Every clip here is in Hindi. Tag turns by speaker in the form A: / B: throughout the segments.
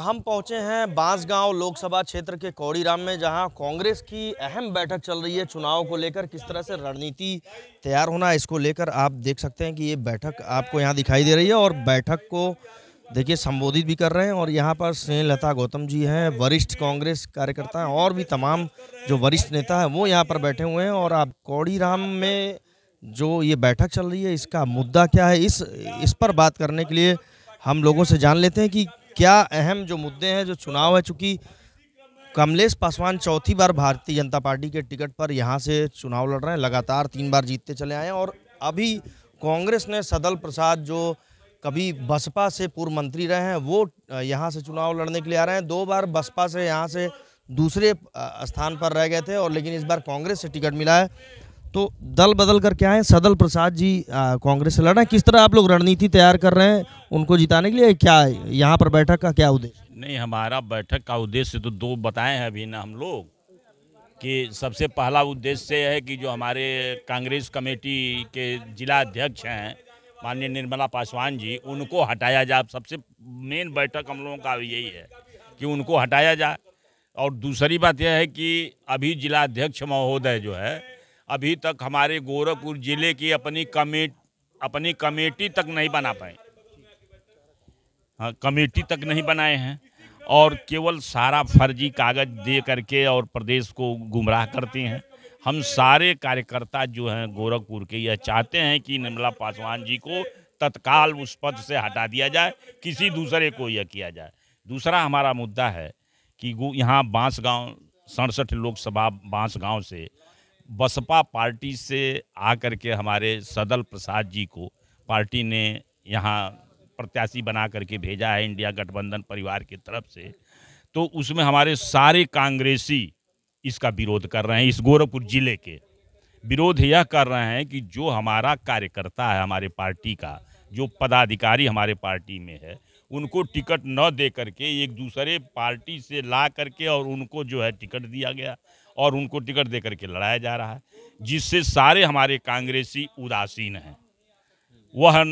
A: हम पहुँचे हैं बांसगांव लोकसभा क्षेत्र के कौड़ीराम में, जहाँ कांग्रेस की अहम बैठक चल रही है। चुनाव को लेकर किस तरह से रणनीति तैयार होना, इसको लेकर आप देख सकते हैं कि ये बैठक आपको यहाँ दिखाई दे रही है और बैठक को देखिए, संबोधित भी कर रहे हैं। और यहाँ पर स्नेहलता गौतम जी हैं, वरिष्ठ कांग्रेस कार्यकर्ता हैं, और भी तमाम जो वरिष्ठ नेता हैं, वो यहाँ पर बैठे हुए हैं। और आप कौड़ीराम में जो ये बैठक चल रही है, इसका मुद्दा क्या है, इस इस पर बात करने के लिए हम लोगों से जान लेते हैं कि क्या अहम जो मुद्दे हैं, जो चुनाव है, चूँकि कमलेश पासवान चौथी बार भारतीय जनता पार्टी के टिकट पर यहाँ से चुनाव लड़ रहे हैं, लगातार तीन बार जीतते चले आए हैं और अभी कांग्रेस ने सदल प्रसाद जो कभी बसपा से पूर्व मंत्री रहे हैं, वो यहाँ से चुनाव लड़ने के लिए आ रहे हैं। दो बार बसपा से यहाँ से दूसरे स्थान पर रह गए थे और लेकिन इस बार कांग्रेस से टिकट मिला है। तो दल बदल कर क्या है? सदल प्रसाद जी कांग्रेस से लड़ रहे हैं। किस तरह आप लोग रणनीति तैयार कर रहे हैं उनको जिताने के लिए? क्या यहाँ पर बैठक का क्या उद्देश्य?
B: नहीं, हमारा बैठक का उद्देश्य तो दो बताए हैं अभी ना हम लोग, कि सबसे पहला उद्देश्य है कि जो हमारे कांग्रेस कमेटी के जिला अध्यक्ष हैं, माननीय निर्मला पासवान जी, उनको हटाया जाए। सबसे मेन बैठक हम लोगों का यही है कि उनको हटाया जाए। और दूसरी बात यह है कि अभी जिला अध्यक्ष महोदय जो है अभी तक हमारे गोरखपुर ज़िले की अपनी कमेटी अपनी कमेटी तक नहीं बना पाए। हाँ कमेटी तक नहीं बनाए हैं और केवल सारा फर्जी कागज़ दे करके और प्रदेश को गुमराह करते हैं। हम सारे कार्यकर्ता जो हैं गोरखपुर के, यह चाहते हैं कि निर्मला पासवान जी को तत्काल उस पद से हटा दिया जाए, किसी दूसरे को यह किया जाए। दूसरा हमारा मुद्दा है कि यहाँ बाँस गाँव सड़सठ लोकसभा बाँस गाँव से बसपा पार्टी से आकर के हमारे सदल प्रसाद जी को पार्टी ने यहाँ प्रत्याशी बना करके भेजा है इंडिया गठबंधन परिवार की तरफ़ से। तो उसमें हमारे सारे कांग्रेसी इसका विरोध कर रहे हैं, इस गोरखपुर ज़िले के। विरोध यह कर रहे हैं कि जो हमारा कार्यकर्ता है हमारे पार्टी का, जो पदाधिकारी हमारे पार्टी में है, उनको टिकट न दे करके एक दूसरे पार्टी से ला करके और उनको जो है टिकट दिया गया। और उनको टिकट दे करके लड़ाया जा रहा है, जिससे सारे हमारे कांग्रेसी उदासीन हैं। वह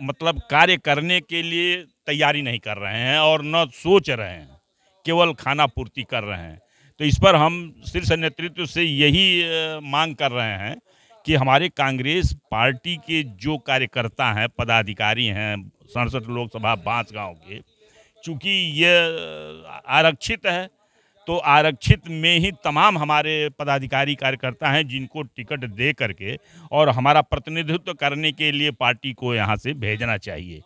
B: मतलब कार्य करने के लिए तैयारी नहीं कर रहे हैं और न सोच रहे हैं, केवल खाना पूर्ति कर रहे हैं। तो इस पर हम शीर्ष नेतृत्व से यही मांग कर रहे हैं कि हमारे कांग्रेस पार्टी के जो कार्यकर्ता हैं, पदाधिकारी हैं, सड़सठ लोकसभा बाँस गाँव के, चूँकि ये आरक्षित है तो आरक्षित में ही तमाम हमारे पदाधिकारी कार्यकर्ता हैं जिनको टिकट दे करके और हमारा प्रतिनिधित्व करने के लिए पार्टी को यहाँ से भेजना चाहिए।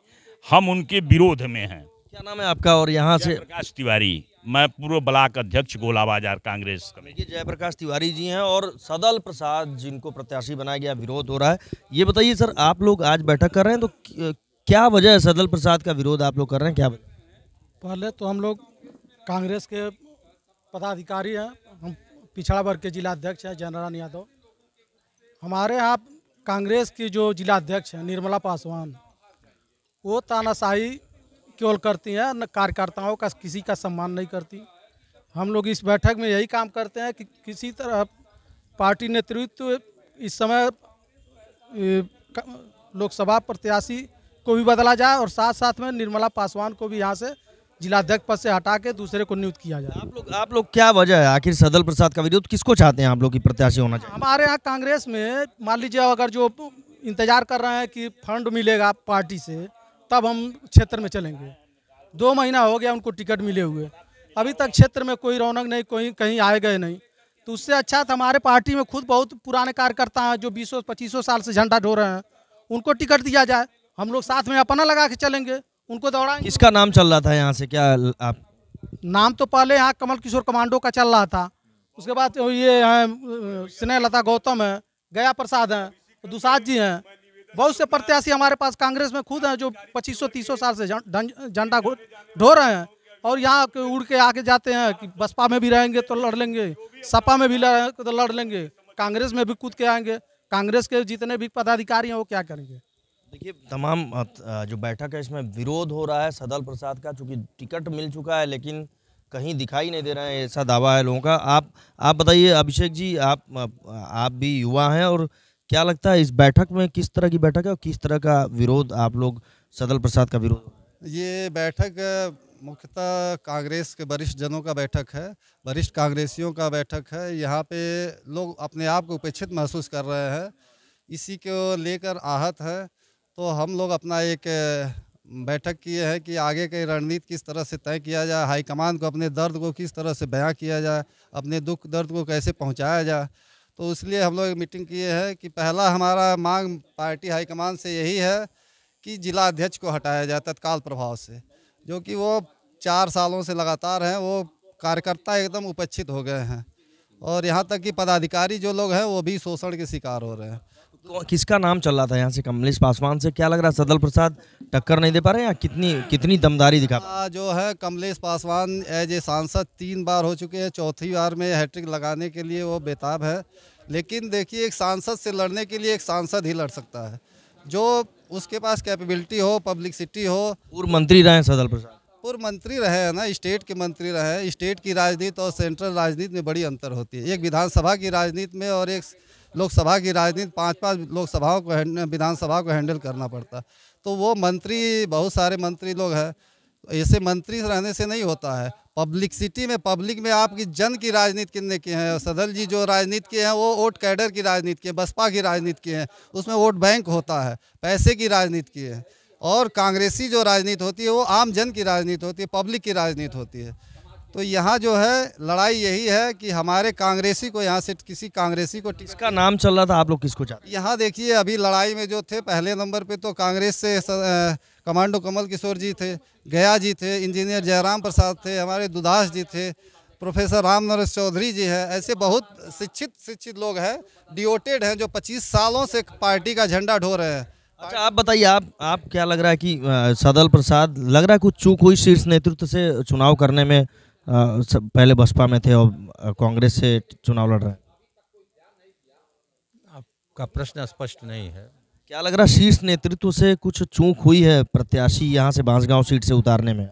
B: हम उनके विरोध में हैं।
A: क्या नाम है आपका और यहाँ से
B: प्रकाश तिवारी। मैं पूर्व ब्लाक अध्यक्ष गोला बाज़ार कांग्रेस
A: कमेटी। जयप्रकाश तिवारी जी हैं और सदल प्रसाद जिनको प्रत्याशी बनाया गया विरोध हो रहा है। ये बताइए सर आप लोग आज बैठक कर रहे हैं तो क्या वजह है सदल प्रसाद का विरोध? आप लोग कर रहे हैं क्या
C: पहले तो हम लोग कांग्रेस के पदाधिकारी हैं। हम पिछड़ा वर्ग के जिला अध्यक्ष हैं जनरान यादव। हमारे यहाँ कांग्रेस की जो जिला अध्यक्ष हैं, निर्मला पासवान, वो तानाशाही केवल करती हैं? न कार्यकर्ताओं का किसी का सम्मान नहीं करती। हम लोग इस बैठक में यही काम करते हैं कि किसी तरह पार्टी नेतृत्व इस समय लोकसभा प्रत्याशी को भी बदला जाए और साथ साथ में निर्मला पासवान को भी यहाँ से जिलाध्यक्ष पद से हटा के दूसरे को नियुक्त किया जाए।
A: आप लोग आप लोग क्या वजह है? आखिर सदल प्रसाद का विरोध किसको चाहते हैं आप लोग की प्रत्याशी होना चाहिए?
C: हमारे यहाँ कांग्रेस में मान लीजिए अगर जो इंतज़ार कर रहे हैं कि फंड मिलेगा पार्टी से तब हम क्षेत्र में चलेंगे। दो महीना हो गया उनको टिकट मिले हुए। अभी तक क्षेत्र में कोई रौनक नहीं कोई कहीं आए गए नहीं। तो उससे अच्छा था हमारे पार्टी में खुद बहुत पुराने कार्यकर्ता हैं जो बीसों पच्चीसों साल से झंडा ढो रहे हैं उनको टिकट दिया जाए। हम लोग साथ में अपना लगा के चलेंगे। उनको दौड़ाएँगे।
A: किसका नाम चल रहा था यहाँ से? क्या आप
C: नाम तो पहले यहाँ कमल किशोर कमांडो का चल रहा था। उसके बाद ये है स्नेह लता गौतम है गया प्रसाद है दुसाद जी हैं। बहुत से प्रत्याशी हमारे पास कांग्रेस में खुद हैं जो पच्चीस सौ तीस साल से झंडा ढो रहे हैं। और यहाँ उड़ के आके जाते हैं कि बसपा में भी रहेंगे तो लड़ लेंगे सपा में भी तो लड़ लेंगे कांग्रेस में भी कूद के आएँगे। कांग्रेस के जितने भी पदाधिकारी हैं वो क्या करेंगे?
A: देखिए, तमाम जो बैठक है, इसमें विरोध हो रहा है सदल प्रसाद का, चूँकि टिकट मिल चुका है, लेकिन कहीं दिखाई नहीं दे रहा है, ऐसा दावा है लोगों का। आप आप बताइए, अभिषेक जी, आप आप भी युवा हैं और क्या लगता है, इस बैठक में किस तरह की बैठक है और किस तरह का विरोध आप लोग, सदल प्रसाद का विरोध?
D: ये बैठक मुख्यतः कांग्रेस के वरिष्ठ जनों का बैठक है, वरिष्ठ कांग्रेसियों का बैठक है। यहाँ पे लोग अपने आप को उपेक्षित महसूस कर रहे हैं। इसी को लेकर आहत है। तो हम लोग अपना एक बैठक किए हैं कि आगे की रणनीति किस तरह से तय किया जाए हाईकमान को अपने दर्द को किस तरह से बयां किया जाए, अपने दुख दर्द को कैसे पहुँचाया जाए। तो इसलिए हम लोग एक मीटिंग किए हैं कि पहला हमारा मांग पार्टी हाईकमान से यही है कि जिला अध्यक्ष को हटाया जाए तत्काल प्रभाव से, जो कि वो चार सालों से लगातार हैं, वो कार्यकर्ता एकदम उपेक्षित हो गए हैं। और यहाँ तक कि पदाधिकारी जो लोग हैं, वो भी शोषण के शिकार हो रहे हैं।
A: तो किसका नाम चल रहा था यहाँ से कमलेश पासवान से? क्या लग रहा है सदल प्रसाद टक्कर नहीं दे पा रहे हैं या कितनी कितनी दमदारी दिखा
D: आ, जो है कमलेश पासवान एज ए सांसद तीन बार हो चुके हैं। चौथी बार में हैट्रिक लगाने के लिए वो बेताब है। लेकिन देखिए एक सांसद से लड़ने के लिए एक सांसद ही लड़ सकता है। जो उसके पास कैपेबिलिटी हो पब्लिसिटी हो
A: पूर्व मंत्री रहे सदल प्रसाद।
D: पूर्व मंत्री रहे हैं ना स्टेट के मंत्री रहे हैं। स्टेट की राजनीति और सेंट्रल राजनीति में बड़ी अंतर होती है। एक विधानसभा की राजनीति में और एक लोकसभा की राजनीति, पाँच पाँच लोकसभाओं को विधानसभा को हैंडल करना पड़ता। तो वो मंत्री, बहुत सारे मंत्री लोग हैं। ऐसे मंत्री रहने से नहीं होता है। पब्लिक सिटी में, पब्लिक में आपकी जन की राजनीति कितने की है? सदल जी जो राजनीति के हैं, वो वोट कैडर की राजनीति के बसपा की राजनीति के हैं। उसमें वोट बैंक होता है, पैसे की राजनीति की है। और कांग्रेसी जो राजनीति होती है, वो आम जन की राजनीति होती है, पब्लिक की राजनीति होती है। तो यहाँ जो है लड़ाई यही है कि हमारे कांग्रेसी को यहाँ से किसी कांग्रेसी को
A: किसका नाम चल रहा था? आप लोग किसको चाहते
D: यहाँ देखिए अभी लड़ाई में जो थे पहले नंबर पे तो कांग्रेस से कमांडो कमल किशोर जी थे गया जी थे इंजीनियर जयराम प्रसाद थे हमारे दुदास जी थे प्रोफेसर राम नरेश चौधरी जी है ऐसे बहुत शिक्षित शिक्षित लोग हैं डिओटेड हैं जो 25 सालों से पार्टी का झंडा ढो रहे हैं।
A: अच्छा आप बताइए आप आप क्या लग रहा है कि सदल प्रसाद लग रहा है कुछ चूक हुई शीर्ष नेतृत्व से चुनाव करने में? सब- पहले बसपा में थे और कांग्रेस से चुनाव लड़ रहे हैं।
E: आपका प्रश्न स्पष्ट नहीं है।
A: क्या लग रहा है शीर्ष नेतृत्व से कुछ चूक हुई है प्रत्याशी यहाँ से बांसगांव सीट से उतारने में?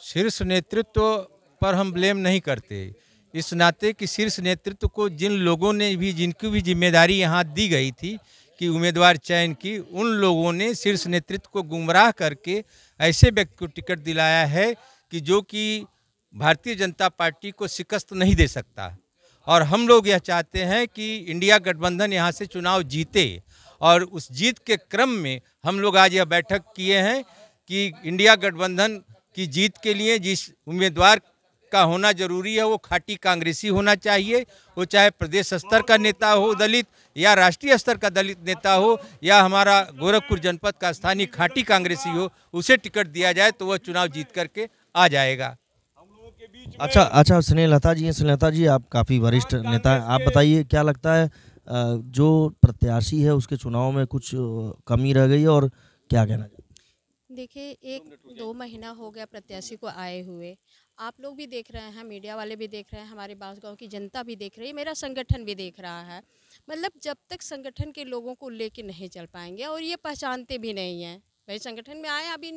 E: शीर्ष नेतृत्व पर हम ब्लेम नहीं करते। इस नाते कि शीर्ष नेतृत्व को जिन लोगों ने भी जिनकी भी ज़िम्मेदारी यहाँ दी गई थी कि उम्मीदवार चयन की उन लोगों ने शीर्ष नेतृत्व को गुमराह करके ऐसे व्यक्ति को टिकट दिलाया है कि जो कि भारतीय जनता पार्टी को शिकस्त नहीं दे सकता। और हम लोग यह चाहते हैं कि इंडिया गठबंधन यहाँ से चुनाव जीते और उस जीत के क्रम में हम लोग आज यह बैठक किए हैं कि इंडिया गठबंधन की जीत के लिए जिस उम्मीदवार का होना ज़रूरी है, वो खाटी कांग्रेसी होना चाहिए। वो चाहे प्रदेश स्तर का नेता हो, दलित या राष्ट्रीय स्तर का दलित नेता हो, या हमारा गोरखपुर जनपद का स्थानीय खाटी कांग्रेसी हो, उसे टिकट दिया जाए तो वह चुनाव जीत करके आ जाएगा।
A: अच्छा अच्छा स्नेहलता जी हैं स्नेहलता जी आप काफ़ी वरिष्ठ नेता हैं। आप बताइए क्या लगता है जो प्रत्याशी है उसके चुनाव में कुछ कमी रह गई और क्या कहना चाहिए
F: देखिए एक दो महीना हो गया प्रत्याशी को आए हुए। आप लोग भी देख रहे हैं मीडिया वाले भी देख रहे हैं हमारे बांसगांव की जनता भी देख रही है मेरा संगठन भी देख रहा है। मतलब जब तक संगठन के लोगों को लेके नहीं चल पाएँगे और ये पहचानते भी नहीं हैं। भाई संगठन में आए, अभी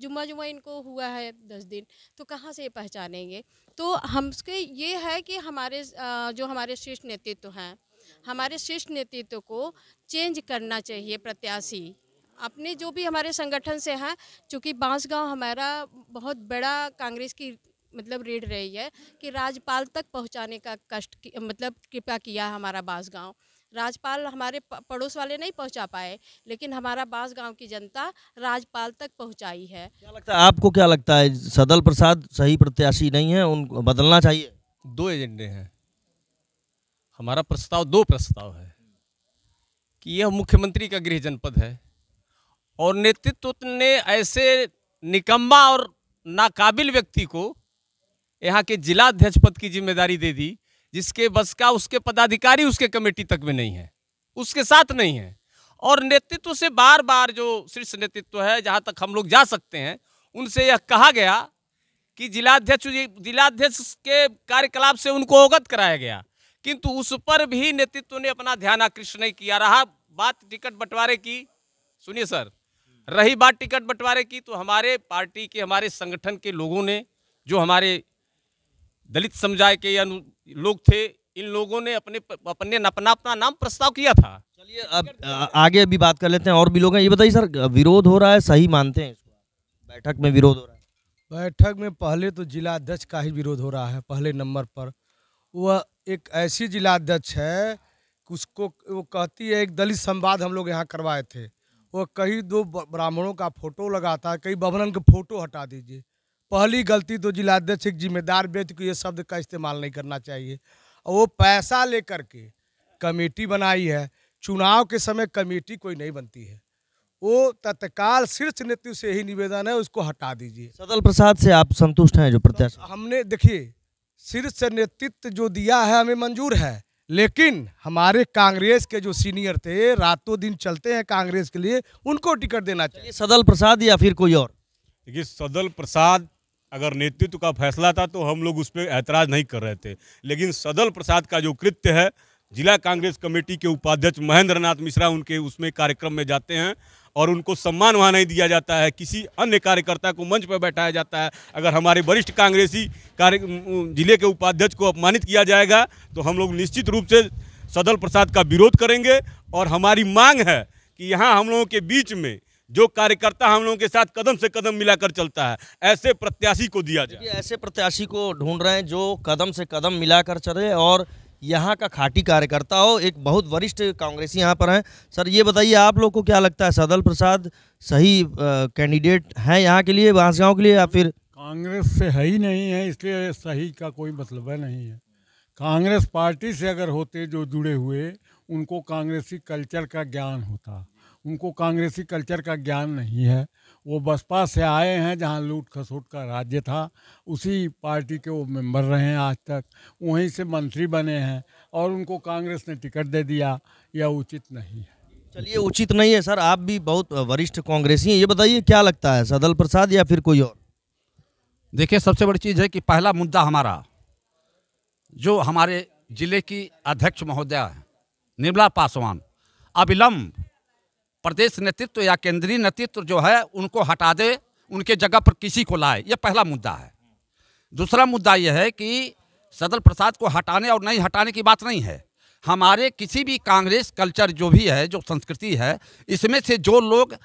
F: जुम्मा जुम्मा इनको हुआ है दस दिन तो कहाँ से पहचानेंगे? तो हमसे ये है कि हमारे जो हमारे शीर्ष नेतृत्व हैं, हमारे शीर्ष नेतृत्व को चेंज करना चाहिए प्रत्याशी। अपने जो भी हमारे संगठन से हैं, चूँकि बांसगांव हमारा बहुत बड़ा कांग्रेस की मतलब रीढ़ रही है कि राज्यपाल तक पहुँचाने का कष्ट मतलब कृपा किया है हमारा बांसगांव। राज्यपाल हमारे पड़ोस वाले नहीं पहुँचा पाए लेकिन हमारा बांसगांव की जनता राजपाल तक पहुंचाई है।
A: क्या लगता है आपको क्या लगता है सदल प्रसाद सही प्रत्याशी नहीं है उनको बदलना चाहिए?
G: दो एजेंडे हैं। हमारा प्रस्ताव दो प्रस्ताव है कि यह मुख्यमंत्री का गृह जनपद है और नेतृत्व ने ऐसे निकम्मा और नाकाबिल व्यक्ति को यहाँ के जिला अध्यक्ष पद की ज़िम्मेदारी दे दी जिसके बस का, उसके पदाधिकारी उसके कमेटी तक में नहीं है, उसके साथ नहीं है। और नेतृत्व से बार बार जो शीर्ष नेतृत्व है, जहाँ तक हम लोग जा सकते हैं, उनसे यह कहा गया कि जिलाध्यक्ष जिलाध्यक्ष के कार्यकलाप से उनको अवगत कराया गया। किंतु उस पर भी नेतृत्व ने अपना ध्यान आकृष्ट नहीं किया रहा। बात टिकट बंटवारे की, सुनिए सर, रही बात टिकट बंटवारे की तो हमारे पार्टी के, हमारे संगठन के लोगों ने, जो हमारे दलित समुदाय के अनु लोग थे इन लोगों ने अपने अपने अपना अपना नाम प्रस्ताव किया था।
A: चलिए अब आगे भी बात कर लेते हैं और भी लोग हैं। ये बताइए सर विरोध हो रहा है सही मानते हैं इसको? बैठक में विरोध हो रहा है।
H: बैठक में पहले तो जिला अध्यक्ष का ही विरोध हो रहा है पहले नंबर पर। वह एक ऐसी जिला अध्यक्ष है कि उसको वो कहती है एक दलित संवाद हम लोग यहाँ करवाए थे। वो कहीं दो ब्राह्मणों का फ़ोटो लगाता है कई बभनन के फ़ोटो हटा दीजिए। पहली गलती तो जिला अध्यक्ष एक जिम्मेदार व्यक्ति को ये शब्द का इस्तेमाल नहीं करना चाहिए। और वो पैसा लेकर के कमेटी बनाई है। चुनाव के समय कमेटी कोई नहीं बनती है। वो तत्काल शीर्ष नेतृत्व से ही निवेदन है उसको हटा दीजिए।
A: सदल प्रसाद से आप संतुष्ट हैं जो प्रत्याशी?
H: हमने देखिए शीर्ष नेतृत्व जो दिया है हमें मंजूर है। लेकिन हमारे कांग्रेस के जो सीनियर थे रातों दिन चलते हैं कांग्रेस के लिए उनको टिकट देना चाहिए।
A: सदल प्रसाद या फिर कोई और?
I: देखिए सदल प्रसाद अगर नेतृत्व का फैसला था तो हम लोग उस पर ऐतराज़ नहीं कर रहे थे। लेकिन सदल प्रसाद का जो कृत्य है, जिला कांग्रेस कमेटी के उपाध्यक्ष महेंद्र नाथ मिश्रा उनके उसमें कार्यक्रम में जाते हैं और उनको सम्मान वहाँ नहीं दिया जाता है, किसी अन्य कार्यकर्ता को मंच पर बैठाया जाता है। अगर हमारे वरिष्ठ कांग्रेसी कार्य ज़िले के उपाध्यक्ष को अपमानित किया जाएगा तो हम लोग निश्चित रूप से सदल प्रसाद का विरोध करेंगे और हमारी मांग है कि यहाँ हम लोगों के बीच में जो कार्यकर्ता हम लोगों के साथ कदम से कदम मिलाकर चलता है ऐसे प्रत्याशी को दिया जाए।
A: ये ऐसे प्रत्याशी को ढूंढ रहे हैं जो कदम से कदम मिलाकर चले और यहाँ का खाटी कार्यकर्ता हो एक बहुत वरिष्ठ कांग्रेसी यहाँ पर हैं। सर ये बताइए आप लोग को क्या लगता है सदल प्रसाद सही कैंडिडेट हैं यहाँ के लिए बांसगांव के लिए या फिर?
J: कांग्रेस से है ही नहीं है इसलिए सही का कोई मतलब है नहीं है। कांग्रेस पार्टी से अगर होते जो जुड़े हुए उनको कांग्रेसी कल्चर का ज्ञान होता। उनको कांग्रेसी कल्चर का ज्ञान नहीं है। वो बसपा से आए हैं जहाँ लूट खसोट का राज्य था। उसी पार्टी के वो मेंबर रहे हैं आज तक। वहीं से मंत्री बने हैं और उनको कांग्रेस ने टिकट दे दिया। यह उचित नहीं है।
A: चलिए उचित नहीं है सर। आप भी बहुत वरिष्ठ कांग्रेसी हैं। ये बताइए क्या लगता है सदल प्रसाद या फिर कोई और?
K: देखिए सबसे बड़ी चीज़ है कि पहला मुद्दा हमारा जो हमारे ज़िले की अध्यक्ष महोदया है निर्मला पासवान। अविलंब प्रदेश नेतृत्व या केंद्रीय नेतृत्व जो है, उनको हटा दे, उनके जगह पर किसी को लाए। यह पहला मुद्दा है। दूसरा मुद्दा यह है कि सदल प्रसाद को हटाने और नहीं हटाने की बात नहीं है। हमारे किसी भी कांग्रेस कल्चर जो भी है, जो संस्कृति है, इसमें से जो लोग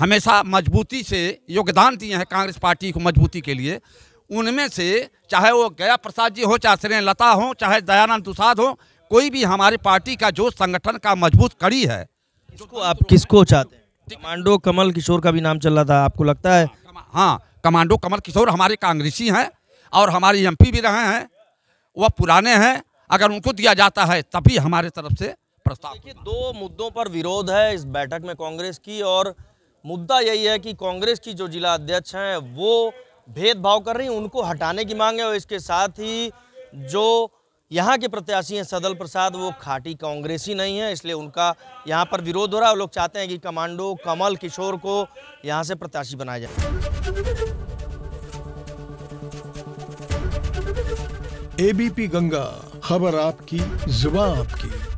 K: हमेशा मजबूती से योगदान दिए हैं कांग्रेस पार्टी को मजबूती के लिए, उनमें से चाहे वो गया प्रसाद जी हो, चाहे श्रेण लता हो, चाहे दयानंद दुसाद हो, कोई भी हमारे पार्टी का जो संगठन का मज़बूत कड़ी है
A: किसको आप किसको चाहते हैं? कमांडो कमल किशोर का भी नाम चल रहा था आपको लगता है?
K: हाँ कमांडो कमल किशोर हमारे कांग्रेसी हैं और हमारे एमपी भी रहे हैं वह पुराने हैं अगर उनको दिया जाता है तभी हमारे तरफ़ से प्रस्ताव
A: देखिए दो मुद्दों पर विरोध है इस बैठक में कांग्रेस की और मुद्दा यही है कि कांग्रेस की जो जिला अध्यक्ष हैं वो भेदभाव कर रही हैं उनको हटाने की मांग है और इसके साथ ही जो यहाँ के प्रत्याशी हैं सदल प्रसाद, वो खाटी कांग्रेसी नहीं है, इसलिए उनका यहाँ पर विरोध हो रहा है। लोग चाहते हैं कि कमांडो कमल किशोर को यहाँ से प्रत्याशी बनाया जाए।
L: एबीपी गंगा, खबर आपकी, जुबा आपकी।